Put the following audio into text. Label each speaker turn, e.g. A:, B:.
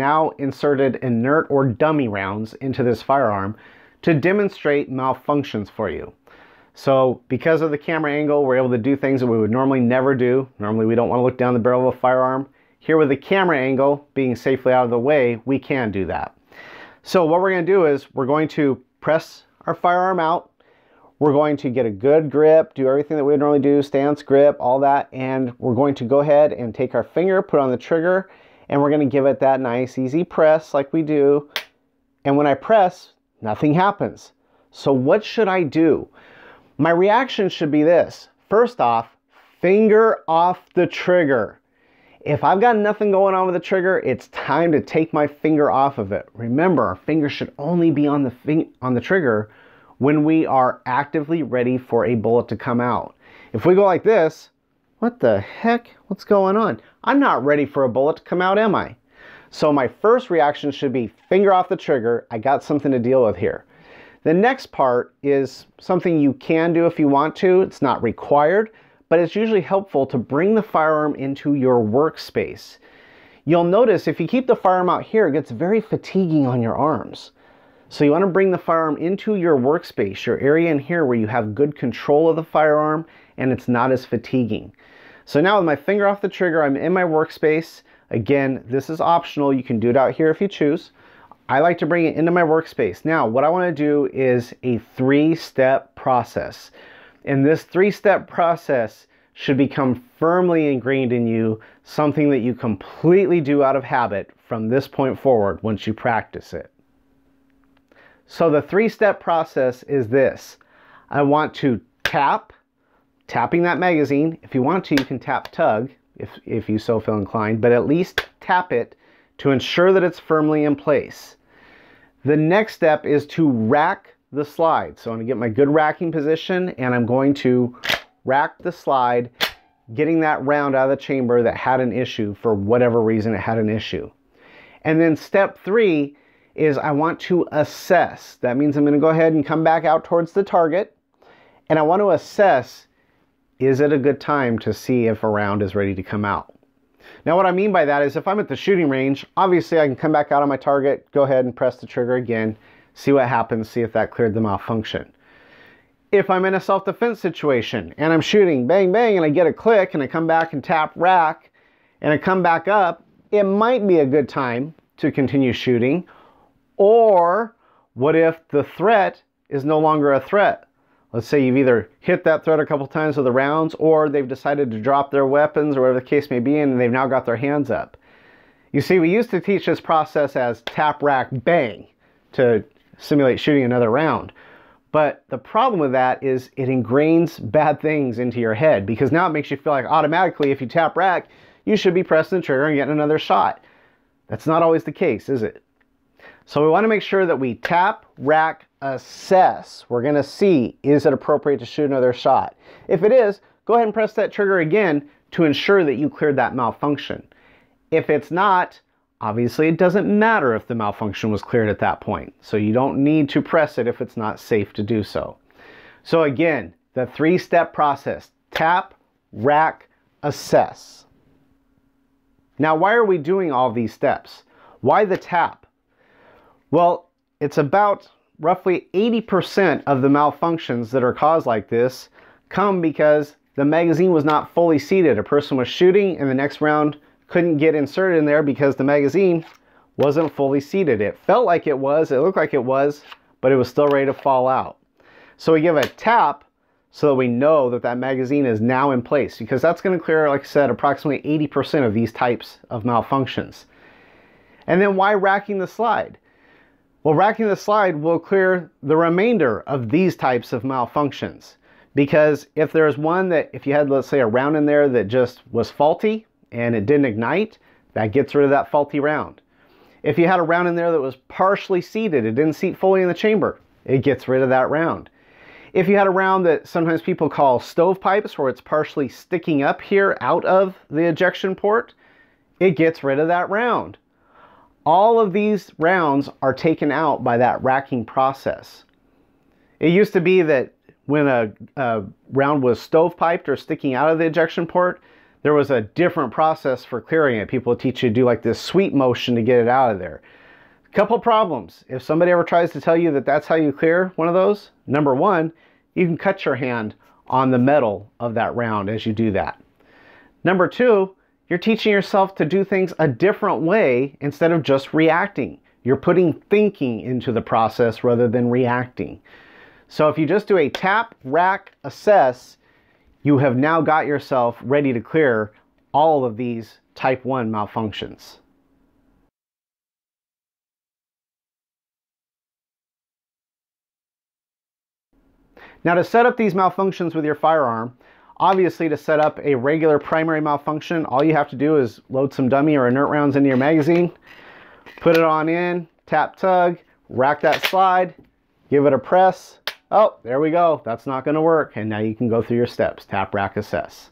A: Now inserted inert or dummy rounds into this firearm to demonstrate malfunctions for you. So because of the camera angle, we're able to do things that we would normally never do. Normally we don't want to look down the barrel of a firearm. Here with the camera angle being safely out of the way, we can do that. So what we're going to do is we're going to press our firearm out. We're going to get a good grip, do everything that we normally do, stance, grip, all that, and we're going to go ahead and take our finger, put on the trigger, and we're going to give it that nice easy press like we do. And when I press, nothing happens. So what should I do? My reaction should be this. First off, finger off the trigger. If I've got nothing going on with the trigger, it's time to take my finger off of it. Remember, our finger should only be on the, on the trigger when we are actively ready for a bullet to come out. If we go like this, what the heck? What's going on? I'm not ready for a bullet to come out, am I? So my first reaction should be finger off the trigger. I got something to deal with here. The next part is something you can do if you want to. It's not required, but it's usually helpful to bring the firearm into your workspace. You'll notice if you keep the firearm out here, it gets very fatiguing on your arms. So you want to bring the firearm into your workspace, your area in here where you have good control of the firearm and it's not as fatiguing. So now with my finger off the trigger, I'm in my workspace. Again, this is optional. You can do it out here if you choose. I like to bring it into my workspace. Now, what I want to do is a three-step process. And this three-step process should become firmly ingrained in you, something that you completely do out of habit from this point forward once you practice it. So the three-step process is this. I want to tap, tapping that magazine. If you want to, you can tap tug if, if you so feel inclined, but at least tap it to ensure that it's firmly in place. The next step is to rack the slide. So I'm gonna get my good racking position and I'm going to rack the slide, getting that round out of the chamber that had an issue for whatever reason it had an issue. And then step three is I want to assess. That means I'm gonna go ahead and come back out towards the target and I want to assess, is it a good time to see if a round is ready to come out? Now what I mean by that is if I'm at the shooting range, obviously I can come back out on my target, go ahead and press the trigger again, see what happens, see if that cleared the malfunction. If I'm in a self-defense situation and I'm shooting bang bang and I get a click and I come back and tap rack and I come back up, it might be a good time to continue shooting. Or what if the threat is no longer a threat? Let's say you've either hit that threat a couple times with the rounds or they've decided to drop their weapons or whatever the case may be and they've now got their hands up. You see, we used to teach this process as tap, rack, bang to simulate shooting another round. But the problem with that is it ingrains bad things into your head because now it makes you feel like automatically if you tap rack, you should be pressing the trigger and getting another shot. That's not always the case, is it? So we want to make sure that we tap, rack, assess. We're going to see, is it appropriate to shoot another shot? If it is, go ahead and press that trigger again to ensure that you cleared that malfunction. If it's not, obviously it doesn't matter if the malfunction was cleared at that point. So you don't need to press it if it's not safe to do so. So again, the three-step process, tap, rack, assess. Now, why are we doing all these steps? Why the tap? Well, it's about roughly 80% of the malfunctions that are caused like this come because the magazine was not fully seated. A person was shooting and the next round couldn't get inserted in there because the magazine wasn't fully seated. It felt like it was, it looked like it was, but it was still ready to fall out. So we give a tap so that we know that that magazine is now in place because that's going to clear, like I said, approximately 80% of these types of malfunctions. And then why racking the slide? Well, racking the slide will clear the remainder of these types of malfunctions. Because if there's one that, if you had, let's say, a round in there that just was faulty and it didn't ignite, that gets rid of that faulty round. If you had a round in there that was partially seated, it didn't seat fully in the chamber, it gets rid of that round. If you had a round that sometimes people call stovepipes, where it's partially sticking up here out of the ejection port, it gets rid of that round. All of these rounds are taken out by that racking process. It used to be that when a, a round was stovepiped or sticking out of the ejection port, there was a different process for clearing it. People teach you to do like this sweep motion to get it out of there. Couple problems. If somebody ever tries to tell you that that's how you clear one of those, number one, you can cut your hand on the metal of that round as you do that. Number two, you're teaching yourself to do things a different way instead of just reacting. You're putting thinking into the process rather than reacting. So if you just do a tap, rack, assess, you have now got yourself ready to clear all of these type 1 malfunctions. Now to set up these malfunctions with your firearm, obviously to set up a regular primary malfunction, all you have to do is load some dummy or inert rounds into your magazine, put it on in, tap tug, rack that slide, give it a press. Oh, there we go. That's not going to work. And now you can go through your steps. Tap, rack, assess.